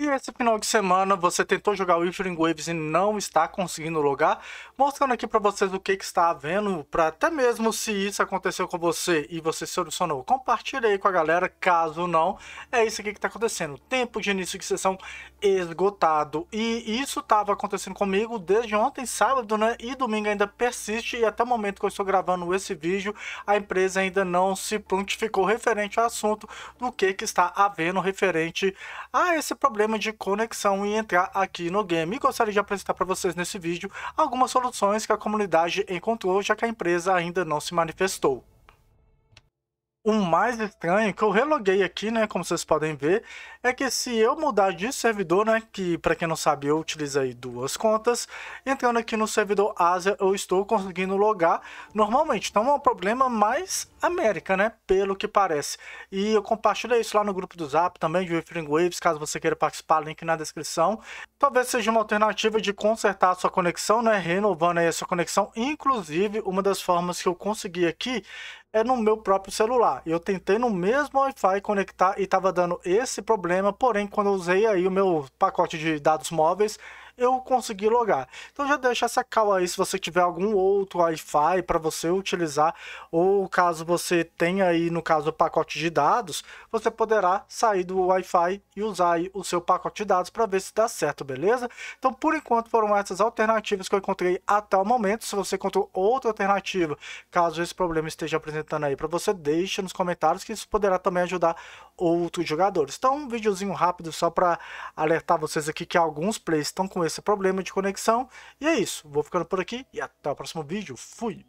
E esse final de semana você tentou jogar o Whiffling Waves e não está conseguindo logar, mostrando aqui para vocês o que, que está havendo, para até mesmo se isso aconteceu com você e você solucionou, compartilhe com a galera, caso não, é isso aqui que está acontecendo, tempo de início de sessão esgotado, e isso estava acontecendo comigo desde ontem, sábado, né, e domingo ainda persiste, e até o momento que eu estou gravando esse vídeo, a empresa ainda não se prontificou referente ao assunto do que, que está havendo referente a esse problema problema de conexão e entrar aqui no game. E gostaria de apresentar para vocês nesse vídeo algumas soluções que a comunidade encontrou, já que a empresa ainda não se manifestou. O mais estranho que eu reloguei aqui, né, como vocês podem ver, é que se eu mudar de servidor, né, que para quem não sabe eu utilizei duas contas, entrando aqui no servidor Ásia eu estou conseguindo logar normalmente. Então é um problema mais América, né, pelo que parece. E eu compartilhei isso lá no grupo do Zap também de Wifring Waves, caso você queira participar, link na descrição. Talvez seja uma alternativa de consertar a sua conexão, né, renovando aí a sua conexão. Inclusive, uma das formas que eu consegui aqui é no meu próprio celular. Eu tentei no mesmo Wi-Fi conectar e estava dando esse problema, porém quando eu usei aí o meu pacote de dados móveis, eu consegui logar. Então já deixa essa cal aí se você tiver algum outro Wi-Fi para você utilizar ou caso você tenha aí no caso o pacote de dados, você poderá sair do Wi-Fi e usar aí o seu pacote de dados para ver se dá certo, beleza? Então por enquanto foram essas alternativas que eu encontrei até o momento. Se você encontrou outra alternativa, caso esse problema esteja apresentando aí para você, deixa nos comentários que isso poderá também ajudar outros jogadores. Então um videozinho rápido só para alertar vocês aqui que alguns plays estão com esse problema de conexão. E é isso, vou ficando por aqui e até o próximo vídeo. Fui!